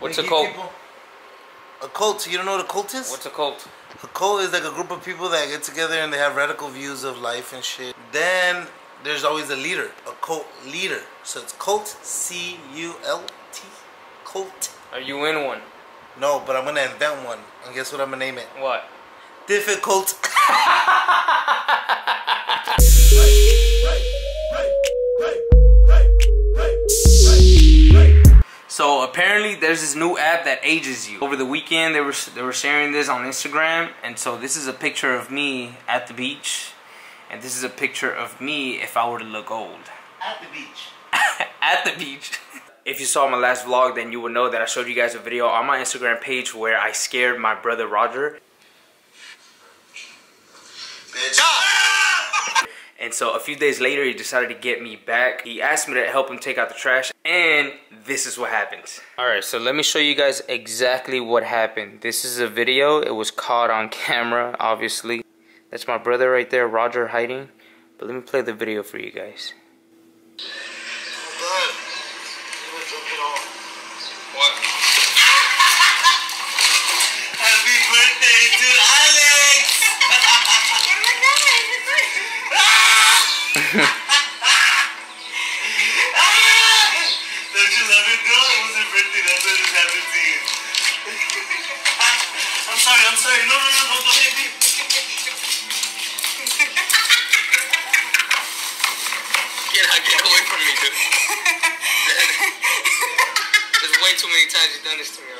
What's a cult? people- A cult. You don't know what a cult is? What's a cult? A cult is like a group of people that get together and they have radical views of life and shit. Then there's always a leader, a cult leader. So it's cult, C U L T, cult. Are you in one? No, but I'm gonna invent one. And guess what I'm gonna name it? What? Difficult. So apparently there's this new app that ages you. Over the weekend they were they were sharing this on Instagram and so this is a picture of me at the beach and this is a picture of me if I were to look old. At the beach. at the beach. If you saw my last vlog, then you would know that I showed you guys a video on my Instagram page where I scared my brother Roger. And so a few days later, he decided to get me back. He asked me to help him take out the trash, and this is what happened. All right, so let me show you guys exactly what happened. This is a video. It was caught on camera, obviously. That's my brother right there, Roger, hiding. But let me play the video for you guys. Girl? It was her birthday. That's what just happened to you. I'm sorry. I'm sorry. No, no, no, no. Don't hit me. Get out, get away from me, dude. There's way too many times you've done this to me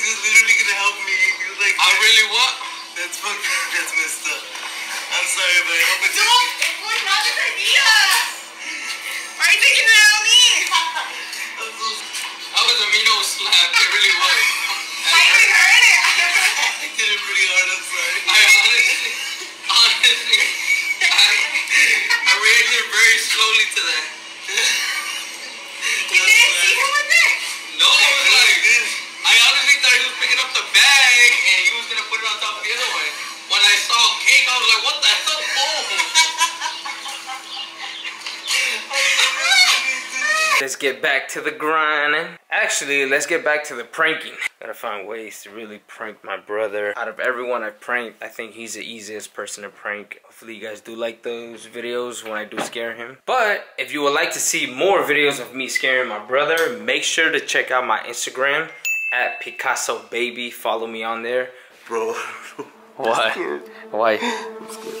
feel bad because literally gonna help me. He was like, I really what? That's fucking. That's messed up. I'm sorry, but I hope it's. Dude, it was Roger's idea. Why are you taking it out on me? I'm That was a mean old slap. It really was. I even heard it. I did it pretty hard. I'm sorry. I honestly, honestly, I, I reacted very slowly to that. You didn't see him with it? No, it was like, I honestly thought the bag and he was gonna put it on top of the other one. When I saw cake, I was like, what the hell? Oh. Let's get back to the grind. Actually, let's get back to the pranking. Gotta find ways to really prank my brother. Out of everyone I've pranked, I think he's the easiest person to prank. Hopefully you guys do like those videos when I do scare him. But if you would like to see more videos of me scaring my brother, make sure to check out my Instagram at Pycassobaby. Follow me on there. Bro, Why? Why?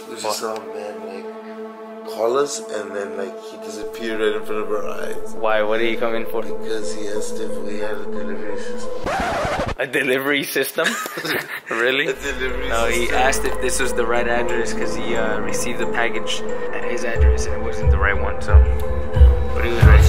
there's just some man like call us and then like he disappeared right in front of our eyes Why? What are you coming for? because he asked if we had a delivery system. A delivery system? really? A delivery No, he asked if this was the right address because he uh, received the package at his address and it wasn't the right one. So, but he was right.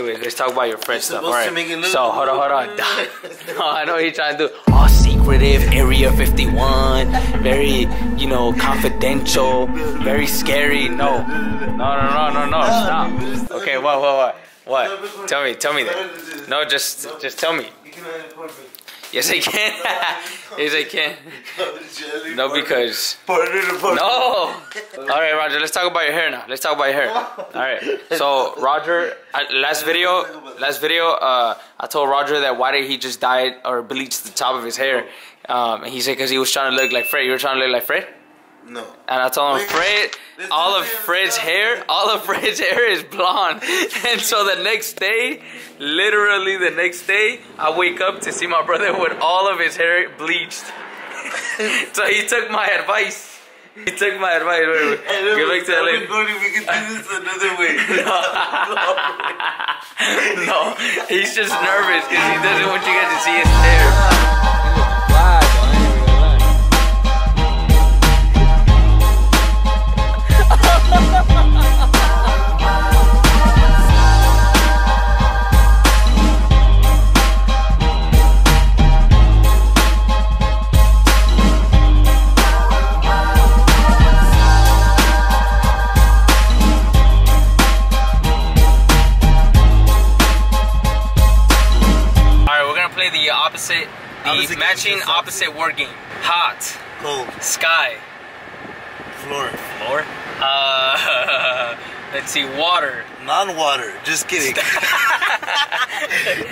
Anyways, let's talk about your fresh stuff. All right. To make it so hold on, hold on. no, I know what you're trying to do. All secretive, Area 51, very, you know, confidential, very scary. No, no, no, no, no, no. Stop. Okay, what, what, what? What? Tell me, tell me that. No, just, just tell me. You can report me. Yes, I can. yes, I can. No, because Partner to partner. no. All right, Roger. Let's talk about your hair now. Let's talk about your hair. All right. So, Roger, last video, last video, uh, I told Roger that why did he just dye or bleach the top of his hair? Um, and he said because he was trying to look like Fred. You were trying to look like Fred. No. And I told him, Fred, all of Fred's hair. all of Fred's hair is blonde. And so the next day, literally the next day, I wake up to see my brother with all of his hair bleached. so he took my advice. He took my advice. Wait, wait. Hey, Get back to LA. we can do this another way. no. no, he's just nervous because he doesn't want you guys to see his hair. The matching opposite word game. Hot, Cold. sky, Floor. floor. Uh, let's see, water. Non-water. Just kidding.